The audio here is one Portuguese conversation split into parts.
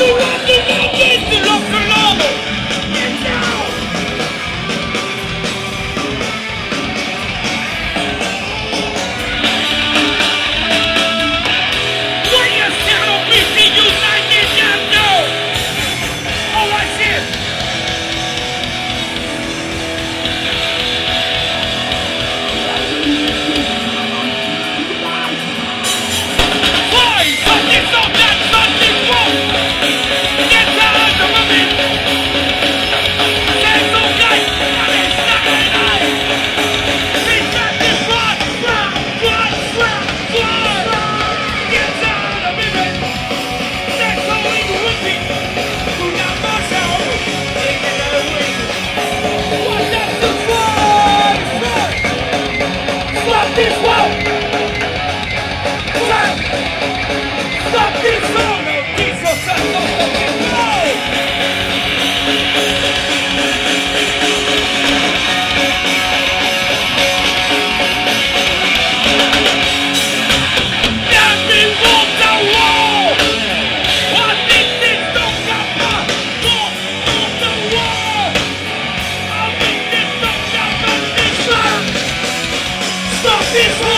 Imagine it! Não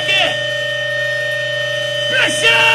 sangue! Pra!